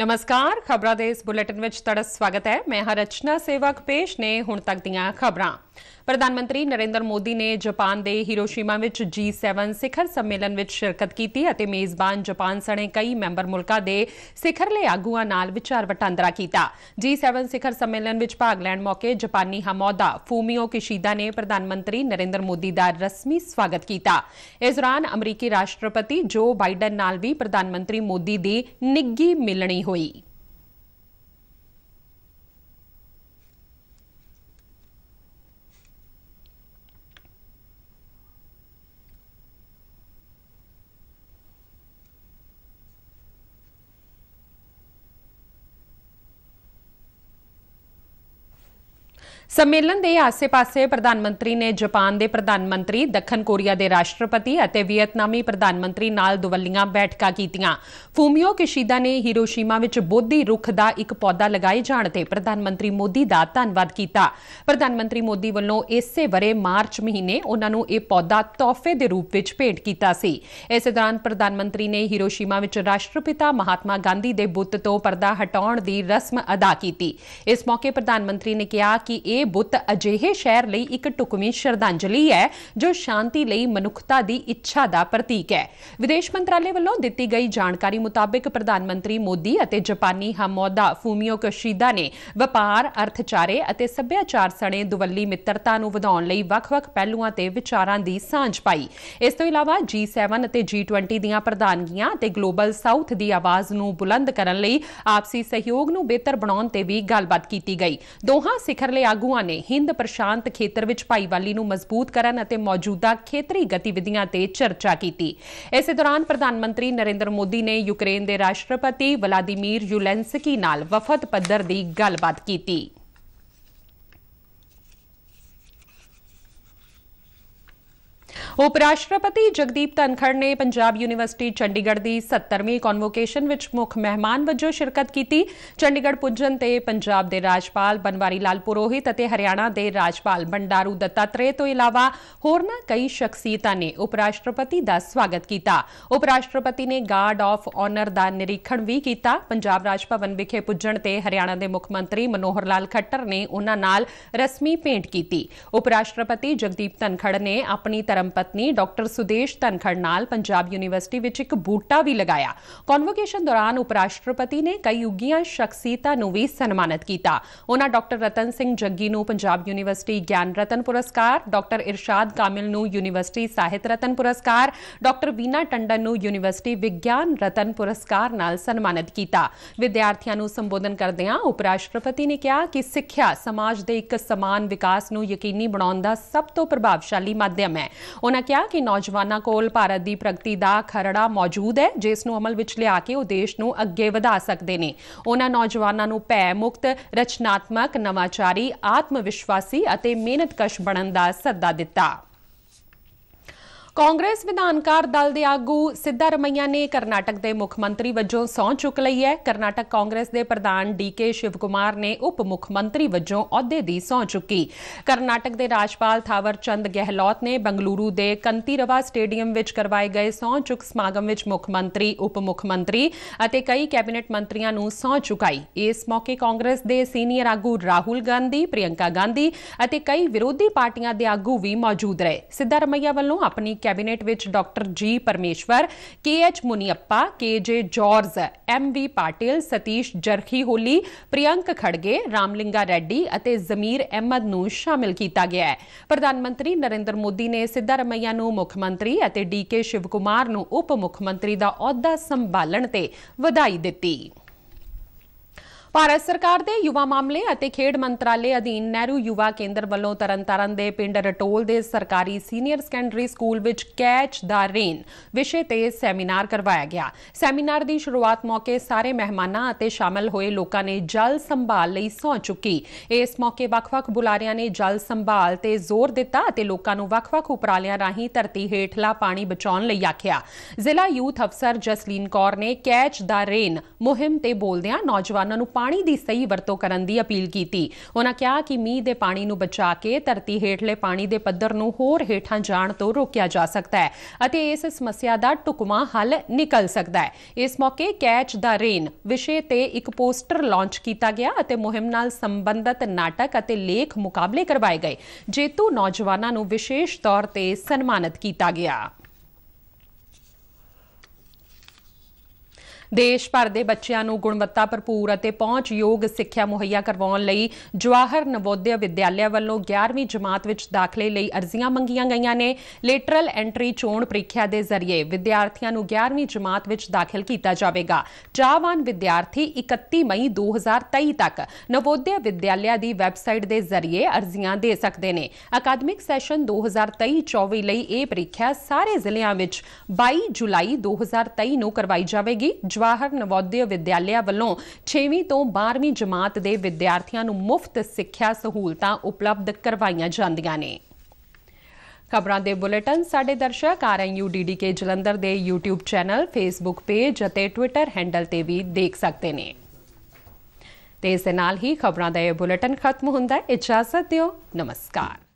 ਨਮਸਕਾਰ, ਖਬਰਾਂ ਦੇ ਇਸ ਬੁਲੇਟਿਨ ਵਿੱਚ ਤੁਹਾਡਾ ਸਵਾਗਤ ਹੈ। ਮੈਂ ਹਾਂ ਰਚਨਾ ਸੇਵਕ ਪੇਸ਼ ਨੇ ਹੁਣ ਤੱਕ ਦੀਆਂ ਖਬਰਾਂ। ਪ੍ਰਧਾਨ ਮੰਤਰੀ ਨਰਿੰਦਰ ਮੋਦੀ ਨੇ ਜਾਪਾਨ ਦੇ ਹਿਰੋਸ਼ੀਮਾ ਵਿੱਚ G7 ਸਿਖਰ ਸੰਮੇਲਨ ਵਿੱਚ ਸ਼ਿਰਕਤ ਕੀਤੀ ਅਤੇ ਮੇਜ਼ਬਾਨ ਜਾਪਾਨ ਸਣੇ ਕਈ ਮੈਂਬਰ ਮੁਲਕਾਂ ਦੇ ਸਿਖਰਲੇ ਆਗੂਆਂ ਨਾਲ ਵਿਚਾਰ ਵਟਾਂਦਰਾ ਕੀਤਾ। G7 ਸਿਖਰ ਸੰਮੇਲਨ ਵਿੱਚ ਭਾਗ ਲੈਣ ਮੌਕੇ ਜਾਪਾਨੀ ਹਮੌਦਾ ਫੂਮੀਓ ਕਿਸ਼ੀਦਾ ਨੇ ਪ੍ਰਧਾਨ ਮੰਤਰੀ ਨਰਿੰਦਰ ਮੋਦੀ ਦਾ ਰਸਮੀ ਸਵਾਗਤ ਕੀਤਾ। ਇਸ ਦੌਰਾਨ ਅਮਰੀਕੀ ਰਾਸ਼ਟਰਪਤੀ ਜੋ ਬਾਈਡਨ ਨਾਲ ਵੀ ਪ੍ਰਧਾਨ ਮੰਤਰੀ ਮੋਦੀ ਦੀ ਨਿੱਘੀ ਮਿਲਣੀ ਹੋਈ। ਸੰਮੇਲਨ ਦੇ ਆਸੇ-ਪਾਸੇ ਪ੍ਰਧਾਨ ਮੰਤਰੀ ਨੇ ਜਾਪਾਨ ਦੇ ਪ੍ਰਧਾਨ ਮੰਤਰੀ, ਦੱਖਣ ਕੋਰੀਆ ਦੇ ਰਾਸ਼ਟਰਪਤੀ ਅਤੇ ਵੀਅਤਨਾਮੀ ਪ੍ਰਧਾਨ ਮੰਤਰੀ ਨਾਲ ਦੁਵੱਲੀਆਂ ਬੈਠਕਾਂ ਕੀਤੀਆਂ। ਫੂਮੀਓ ਕਿਸ਼ੀਦਾ ਨੇ ਹੀਰੋਸ਼ੀਮਾ ਵਿੱਚ ਬੋਧੀ ਰੁੱਖ ਦਾ ਇੱਕ ਪੌਦਾ ਲਗਾਏ ਜਾਣ ਤੇ ਪ੍ਰਧਾਨ ਮੰਤਰੀ ਮੋਦੀ ਦਾ ਧੰਨਵਾਦ ਕੀਤਾ। ਪ੍ਰਧਾਨ ਮੰਤਰੀ ਮੋਦੀ ਵੱਲੋਂ ਇਸੇ ਵਰੇ ਮਾਰਚ ਮਹੀਨੇ ਉਹਨਾਂ ਨੂੰ ਇਹ ਪੌਦਾ ਤੋਹਫੇ ਦੇ ਰੂਪ ਵਿੱਚ ਭੇਟ ਕੀਤਾ ਸੀ। ਇਸੇ ਦੌਰਾਨ ਪ੍ਰਧਾਨ ਮੰਤਰੀ ਨੇ ਹੀਰੋਸ਼ੀਮਾ ਵਿੱਚ ਰਾਸ਼ਟਰਪਿਤਾ ਮਹਾਤਮਾ ਗਾਂਧੀ ਦੇ ਬੁੱਤ ਤੋਂ ਪਰਦਾ ਹਟਾਉਣ ਦੀ ਰਸਮ ਅਦਾ ਕੀਤੀ। ਇਸ ਮੌਕੇ ਪ੍ਰਧਾਨ ਮੰਤਰੀ ਨੇ ਕਿਹਾ ਕਿ ਇਹ ਬੁੱਤ ਅਜਿਹੇ ਸ਼ਹਿਰ ਲਈ ਇੱਕ ਟੁਕਵੀਂ ਸ਼ਰਧਾਂਜਲੀ ਹੈ, ਜੋ ਸ਼ਾਂਤੀ ਲਈ ਮਨੁੱਖਤਾ ਦੀ ਇੱਛਾ ਦਾ ਪ੍ਰਤੀਕ ਹੈ। ਵਿਦੇਸ਼ ਮੰਤਰਾਲੇ ਵੱਲੋਂ ਦਿੱਤੀ ਗਈ ਜਾਣਕਾਰੀ ਮੁਤਾਬਕ ਪ੍ਰਧਾਨ ਮੰਤਰੀ ਮੋਦੀ ਅਤੇ ਜਾਪਾਨੀ ਹਮੌਦਾ ਫੂਮੀਓ ਕਸ਼ੀਦਾ ਨੇ ਵਪਾਰ, ਅਰਥਚਾਰੇ ਅਤੇ ਸੱਭਿਆਚਾਰ ਸਣੇ ਦੁਵੱਲੀ ਮਿੱਤਰਤਾ ਨੂੰ ਵਧਾਉਣ ਲਈ ਵੱਖ-ਵੱਖ ਪਹਿਲੂਆਂ ਤੇ ਵਿਚਾਰਾਂ ਦੀ ਸਾਂਝ ਪਾਈ। ਇਸ ਤੋਂ ਇਲਾਵਾ G7 ਅਤੇ G20 ਦੀਆਂ ਪ੍ਰਧਾਨਗੀਆਂ ਅਤੇ ਗਲੋਬਲ ਸਾਊਥ ਦੀ ਆਵਾਜ਼ ਨੂੰ ਬੁਲੰਦ ਕਰਨ ਲਈ ਆਪਸੀ ਸਹਿਯੋਗ ਨੂੰ ਬਿਹਤਰ ਬਣਾਉਣ ਤੇ ਵੀ ਗੱਲਬਾਤ ਕੀਤੀ ਗਈ। ਦੋਹਾਂ ਸਿਖਰਲੇ ਆਗੂ ਆਗੂਆਂ ਨੇ ਹਿੰਦ ਪ੍ਰਸ਼ਾਂਤ ਖੇਤਰ ਵਿੱਚ ਭਾਈਵਾਲੀ ਨੂੰ ਮਜ਼ਬੂਤ ਕਰਨ ਅਤੇ ਮੌਜੂਦਾ ਖੇਤਰੀ ਗਤੀਵਿਧੀਆਂ ਤੇ ਚਰਚਾ ਕੀਤੀ। ਇਸੇ ਦੌਰਾਨ ਪ੍ਰਧਾਨ ਮੰਤਰੀ ਨਰਿੰਦਰ ਮੋਦੀ ਨੇ ਯੂਕਰੇਨ ਦੇ ਰਾਸ਼ਟਰਪਤੀ ਵਲਾਦੀਮੀਰ ਯੂਲੈਂਸਕੀ ਨਾਲ ਵਫਦ ਪੱਧਰ ਦੀ ਗੱਲਬਾਤ ਕੀਤੀ। ਉਪ ਰਾਸ਼ਟਰਪਤੀ ਜਗਦੀਪ ਧਨਖੜ ਨੇ ਪੰਜਾਬ ਯੂਨੀਵਰਸਿਟੀ ਚੰਡੀਗੜ੍ਹ ਦੀ 70ਵੀਂ ਕਨਵੋਕੇਸ਼ਨ ਵਿੱਚ ਮੁੱਖ ਮਹਿਮਾਨ ਵਜੋਂ ਸ਼ਿਰਕਤ ਕੀਤੀ। ਚੰਡੀਗੜ੍ਹ ਪੁੱਜਣ ਤੇ ਪੰਜਾਬ ਦੇ ਰਾਜਪਾਲ ਬਨਵਾਰੀ ਲਾਲ ਪੁਰੋਹਿਤ ਅਤੇ ਹਰਿਆਣਾ ਦੇ ਰਾਜਪਾਲ ਬੰਡਾਰੂ ਦੱਤਾਤਰੇ ਤੋਂ ਇਲਾਵਾ ਹੋਰਨਾਂ ਕਈ ਸ਼ਖਸੀਅਤਾਂ ਨੇ ਉਪ ਰਾਸ਼ਟਰਪਤੀ ਦਾ ਸਵਾਗਤ ਕੀਤਾ। ਉਪ ਰਾਸ਼ਟਰਪਤੀ ਨੇ ਗਾਰਡ ਆਫ ਆਨਰ ਦਾ ਨਿਰੀਖਣ ਵੀ ਕੀਤਾ। ਪੰਜਾਬ ਰਾਜ ਭਵਨ ਵਿਖੇ ਪੁੱਜਣ ਤੇ ਹਰਿਆਣਾ ਦੇ ਮੁੱਖ ਮੰਤਰੀ ਮਨੋਹਰ ਲਾਲ ਖੱਟਰ ਨੇ ਉਹਨਾਂ ਨਾਲ ਰਸਮੀ ਭੇਂਟ ਕੀਤੀ। ਉਪ ਰਾਸ਼ਟਰਪਤੀ ਜਗਦੀਪ ਧਨਖੜ ਨੇ ਆਪਣੀ ਧਰਮ ਪਤਨੀ ਡਾਕਟਰ ਸੁਦੇਸ਼ ਧਨਖੜ ਨਾਲ ਪੰਜਾਬ ਯੂਨੀਵਰਸਿਟੀ ਵਿੱਚ ਇੱਕ ਬੂਟਾ ਵੀ ਲਗਾਇਆ। ਕਨਵੋਕੇਸ਼ਨ ਦੌਰਾਨ ਉਪ ਰਾਸ਼ਟਰਪਤੀ ਨੇ ਕਈ ਉੱਗੀਆਂ ਸ਼ਖਸੀਅਤਾਂ ਨੂੰ ਵੀ ਸਨਮਾਨਿਤ ਕੀਤਾ। ਉਹਨਾਂ ਡਾਕਟਰ ਰਤਨ ਸਿੰਘ ਜੱਗੀ ਨੂੰ ਪੰਜਾਬ ਯੂਨੀਵਰਸਿਟੀ ਗਿਆਨ ਰਤਨ ਪੁਰਸਕਾਰ, ਡਾਕਟਰ ਇਰਸ਼ਾਦ ਕਾਮਿਲ ਨੂੰ ਯੂਨੀਵਰਸਿਟੀ ਸਾਹਿਤ ਰਤਨ ਪੁਰਸਕਾਰ, ਡਾਕਟਰ ਵੀਨਾ ਟੰਡਨ ਨੂੰ ਯੂਨੀਵਰਸਿਟੀ ਵਿਗਿਆਨ ਰਤਨ ਪੁਰਸਕਾਰ ਨਾਲ ਸਨਮਾਨਿਤ ਕੀਤਾ। ਵਿਦਿਆਰਥੀਆਂ ਨੂੰ ਸੰਬੋਧਨ ਕਰਦਿਆਂ ਉਪ ਰਾਸ਼ਟਰਪਤੀ ਨੇ ਕਿਹਾ ਕਿ ਸਿੱਖਿਆ ਸਮਾਜ ਦੇ ਇੱਕ ਸਮਾਨ ਵਿਕਾਸ ਨੂੰ ਯਕੀਨੀ ਬਣਾਉਣ ਦਾ ਸਭ ਤੋਂ ਪ੍ਰਭਾਵਸ਼ਾਲੀ ਮਾਧਿਅਮ ਹੈ। ਉਹਨਾਂ ਕਿਹਾ ਕਿ ਨੌਜਵਾਨਾਂ ਕੋਲ ਭਾਰਤ ਦੀ ਪ੍ਰਗਤੀ ਦਾ ਖਰੜਾ ਮੌਜੂਦ ਹੈ, ਜਿਸ ਨੂੰ ਅਮਲ ਵਿੱਚ ਲਿਆ ਕੇ ਉਹ ਦੇਸ਼ ਨੂੰ ਅੱਗੇ ਵਧਾ ਸਕਦੇ ਨੇ। ਉਹਨਾਂ ਨੌਜਵਾਨਾਂ ਨੂੰ ਭੈ ਮੁਕਤ, ਰਚਨਾਤਮਕ, ਨਵਾਚਾਰੀ ਆਤਮ ਵਿਸ਼ਵਾਸੀ ਅਤੇ ਮਿਹਨਤਕਸ਼ ਬਣਨ ਦਾ ਸੱਦਾ ਦਿੱਤਾ। ਕਾਂਗਰਸ ਵਿਧਾਨਕਾਰ ਦਲ ਦੇ ਆਗੂ ਸਿੱਧਾਰਮਈਆ ਨੇ ਕਰਨਾਟਕ ਦੇ ਮੁੱਖ ਮੰਤਰੀ ਵਜੋਂ ਸਹੁੰ ਚੁੱਕ ਲਈ ਹੈ। ਕਰਨਾਟਕ ਕਾਂਗਰਸ ਦੇ ਪ੍ਰਧਾਨ ਡੀਕੇ ਸ਼ਿਵਕੁਮਾਰ ਨੇ ਉਪ ਮੁੱਖ ਮੰਤਰੀ ਵਜੋਂ ਅਹੁਦੇ ਦੀ ਸਹੁੰ ਚੁੱਕੀ। ਕਰਨਾਟਕ ਦੇ ਰਾਜਪਾਲ ਥਾਵਰ ਚੰਦ ਗਹਿਲੋਤ ਨੇ ਬੰਗਲੁਰੂ ਦੇ ਕੰਤੀਰਵਾ ਸਟੇਡੀਅਮ ਵਿੱਚ ਕਰਵਾਏ ਗਏ ਸਹੁੰ ਚੁੱਕ ਸਮਾਗਮ ਵਿੱਚ ਮੁੱਖ ਮੰਤਰੀ, ਉਪ ਮੁੱਖ ਮੰਤਰੀ ਅਤੇ ਕਈ ਕੈਬਨਿਟ ਮੰਤਰੀਆਂ ਨੂੰ ਸਹੁੰ ਚੁਕਾਈ। ਇਸ ਮੌਕੇ ਕਾਂਗਰਸ ਦੇ ਸੀਨੀਅਰ ਆਗੂ ਰਾਹੁਲ ਗਾਂਧੀ, ਪ੍ਰਿਯੰਕਾ ਗਾਂਧੀ ਅਤੇ ਕਈ ਵਿਰੋਧੀ ਪਾਰਟੀਆਂ ਦੇ ਆਗੂ ਵੀ ਮੌਜੂਦ ਰਹੇ। ਸਿੱਧਾਰਮਈਆ ਵੱਲੋਂ ਆਪਣੀ ਕੈਬਨਿਟ ਵਿੱਚ ਡਾਕਟਰ ਜੀ ਪਰਮੇਸ਼ਵਰ, ਕੇ H Muniyappa, K J George, M V Patil, Satish Jarkiholi Priyank Kharge, Ramalinga Reddy ਅਤੇ ਜ਼ਮੀਰ ਅਹਿਮਦ ਨੂੰ ਸ਼ਾਮਿਲ ਕੀਤਾ ਗਿਆ ਹੈ। ਪ੍ਰਧਾਨ ਮੰਤਰੀ ਨਰਿੰਦਰ ਮੋਦੀ ਨੇ ਸਿੱਧਾ ਰਮਈਆ ਨੂੰ ਮੁੱਖ ਮੰਤਰੀ ਅਤੇ ਡੀ ਕੇ ਸ਼ਿਵ ਕੁਮਾਰ ਨੂੰ ਉਪ ਮੁੱਖ ਮੰਤਰੀ ਦਾ ਅਹੁਦਾ ਸੰਭਾਲਣ ਤੇ ਵਧਾਈ ਦਿੱਤੀ। ਭਾਰਤ ਸਰਕਾਰ ਦੇ ਯੁਵਾ ਮਾਮਲੇ ਅਤੇ ਖੇਡ ਮੰਤਰਾਲੇ ਅਧੀਨ ਨਹਿਰੂ ਯੁਵਾ ਕੇਂਦਰ ਵੱਲੋਂ ਤਰਨਤਾਰਨ ਦੇ ਪਿੰਡ ਰਟੋਲ ਦੇ ਸਰਕਾਰੀ ਸੀਨੀਅਰ ਸੈਕੰਡਰੀ ਸਕੂਲ ਵਿੱਚ ਕੈਚ ਦਾ ਰੇਨ ਵਿਸ਼ੇ ਤੇ ਸੈਮੀਨਾਰ ਕਰਵਾਇਆ ਗਿਆ। ਸੈਮੀਨਾਰ ਦੀ ਸ਼ੁਰੂਆਤ ਮੌਕੇ ਸਾਰੇ ਮਹਿਮਾਨਾਂ ਅਤੇ ਸ਼ਾਮਲ ਹੋਏ ਲੋਕਾਂ ਨੇ ਜਲ ਸੰਭਾਲ ਲਈ ਸਹੁੰ ਚੁੱਕੀ। ਇਸ ਮੌਕੇ ਵੱਖ-ਵੱਖ ਬੁਲਾਰਿਆਂ ਨੇ ਜਲ ਸੰਭਾਲ ਤੇ ਜ਼ੋਰ ਦਿੱਤਾ ਅਤੇ ਲੋਕਾਂ ਨੂੰ ਵੱਖ-ਵੱਖ ਉਪਰਾਲਿਆਂ ਰਾਹੀਂ ਧਰਤੀ ਹੇਠਲਾ ਪਾਣੀ ਬਚਾਉਣ ਲਈ ਆਖਿਆ। ਜ਼ਿਲ੍ਹਾ ਯੂਥ ਅਫਸਰ ਜਸਲੀਨ ਕੌਰ ਨੇ ਕੈਚ ਦਾ ਰੇਨ ਮੁਹਿੰਮ ਤੇ ਬੋਲਦਿਆਂ ਨੌਜਵਾਨਾਂ ਨੂੰ ਪਾਣੀ ਦੀ ਸਹੀ ਵਰਤੋਂ ਕਰਨ ਦੀ ਅਪੀਲ ਕੀਤੀ। ਉਹਨਾਂ ਕਿਹਾ ਕਿ ਮੀਂਹ ਦੇ ਪਾਣੀ ਨੂੰ ਬਚਾ ਕੇ ਧਰਤੀ ਹੇਠਲੇ ਪਾਣੀ ਦੇ ਪੱਧਰ ਨੂੰ ਹੋਰ ਹੇਠਾਂ ਜਾਣ ਤੋਂ ਰੋਕਿਆ ਜਾ ਸਕਦਾ ਹੈ ਅਤੇ ਇਸ ਸਮੱਸਿਆ ਦਾ ਟੁਕਮਾ ਹੱਲ ਨਿਕਲ ਸਕਦਾ ਹੈ। ਇਸ ਮੌਕੇ ਕੈਚ ਦਾ ਰੇਨ ਵਿਸ਼ੇ ਤੇ ਇੱਕ ਪੋਸਟਰ ਲਾਂਚ ਕੀਤਾ ਗਿਆ ਅਤੇ ਮੁਹਿੰਮ ਨਾਲ ਸੰਬੰਧਿਤ ਨਾਟਕ ਅਤੇ ਲੇਖ ਮੁਕਾਬਲੇ ਕਰਵਾਏ ਗਏ। ਜੇਤੂ ਨੌਜਵਾਨਾਂ ਨੂੰ ਵਿਸ਼ੇਸ਼ ਤੌਰ ਤੇ ਸਨਮਾਨਿਤ ਕੀਤਾ ਗਿਆ। ਦੇਸ਼ ਭਰ ਦੇ ਬੱਚਿਆਂ ਨੂੰ ਗੁਣਵੱਤਾ ਭਰਪੂਰ ਅਤੇ ਪਹੁੰਚਯੋਗ ਸਿੱਖਿਆ ਮੁਹੱਈਆ ਕਰਵਾਉਣ ਲਈ ਜਵਾਹਰ ਨਵੋਦਿਆ ਵਿਦਿਆਲਿਆ ਵੱਲੋਂ 11ਵੀਂ ਜਮਾਤ ਵਿੱਚ ਦਾਖਲੇ ਲਈ ਅਰਜ਼ੀਆਂ ਮੰਗੀਆਂ ਗਈਆਂ ਨੇ। ਲੇਟਰਲ ਐਂਟਰੀ ਚੋਣ ਪ੍ਰੀਖਿਆ ਦੇ ਜ਼ਰੀਏ ਵਿਦਿਆਰਥੀਆਂ ਨੂੰ 11ਵੀਂ ਜਮਾਤ ਵਿੱਚ ਦਾਖਲ ਕੀਤਾ ਜਾਵੇਗਾ। ਚਾਹਵਾਨ ਵਿਦਿਆਰਥੀ 31 ਮਈ 2023 ਤੱਕ ਨਵੋਦਿਆ ਵਿਦਿਆਲਿਆ ਦੀ ਵੈਬਸਾਈਟ ਦੇ ਜ਼ਰੀਏ ਅਰਜ਼ੀਆਂ ਦੇ ਸਕਦੇ ਨੇ। ਅਕਾਦਮਿਕ ਸੈਸ਼ਨ 2023-24 ਲਈ ਇਹ ਪ੍ਰੀਖਿਆ ਸਾਰੇ ਜ਼ਿਲ੍ਹਿਆਂ ਵਿੱਚ 22 ਜੁਲਾਈ 2023 ਨੂੰ ਕਰਵਾਈ ਜਾਵੇਗੀ। ਜਵਾਹਰ ਨਵੋਦਿਆ ਵਿਦਿਆਲਿਆ ਵੱਲੋਂ 6ਵੀਂ ਤੋਂ 12ਵੀਂ ਜਮਾਤ ਦੇ ਵਿਦਿਆਰਥੀਆਂ ਨੂੰ ਮੁਫਤ ਸਿੱਖਿਆ ਸਹੂਲਤਾਂ ਉਪਲਬਧ ਕਰਵਾਈਆਂ ਜਾਂਦੀਆਂ ਨੇ। ਖਬਰਾਂ ਦੇ ਬੁਲੇਟਿਨ ਸਾਡੇ ਦਰਸ਼ਕ ਆਰਐਨਯੂ ਕੇ ਜਲੰਧਰ ਦੇ YouTube ਚੈਨਲ, Facebook ਪੇਜ ਅਤੇ Twitter ਹੈਂਡਲ ਤੇ ਵੀ ਦੇਖ ਸਕਦੇ ਨੇ। ਤੇ ਇਸ ਦੇ ਨਾਲ ਹੀ ਖਬਰਾਂ ਦਾ ਇਹ ਬੁਲੇਟਿਨ ਖਤਮ ਹੁੰਦਾ ਹੈ। ਇਜਾਜ਼ਤ ਦਿਓ। ਨਮਸਕਾਰ।